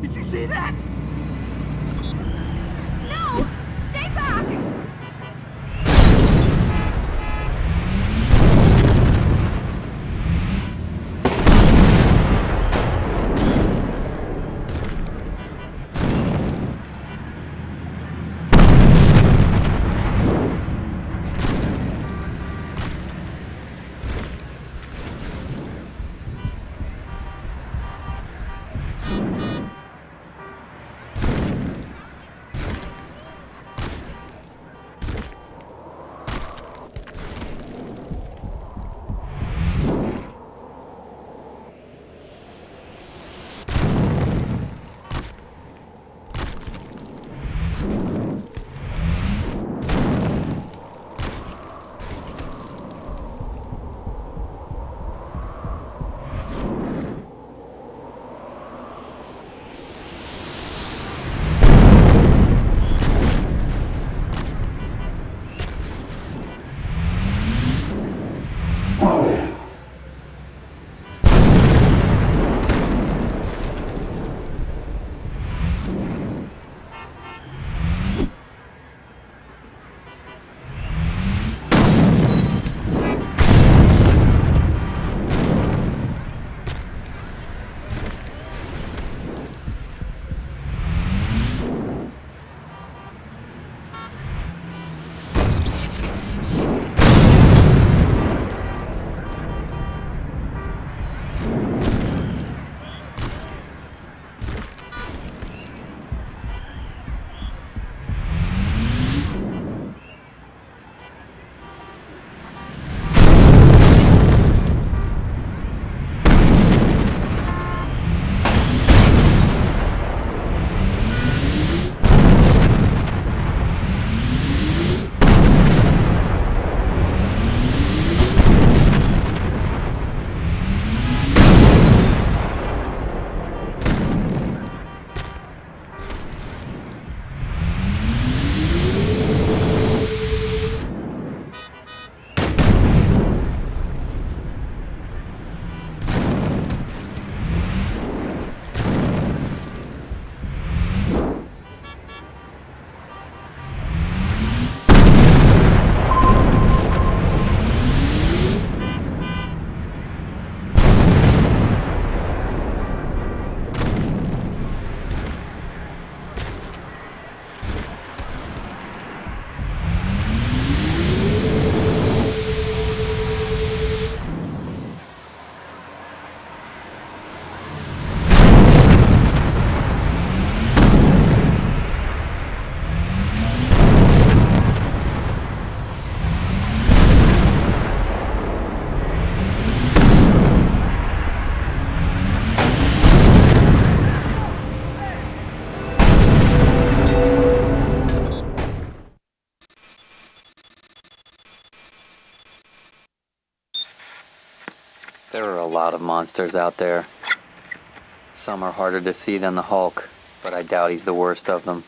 Did you see that? There are a lot of monsters out there. Some are harder to see than the Hulk, but I doubt he's the worst of them.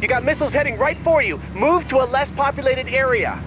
You got missiles heading right for you. Move to a less populated area.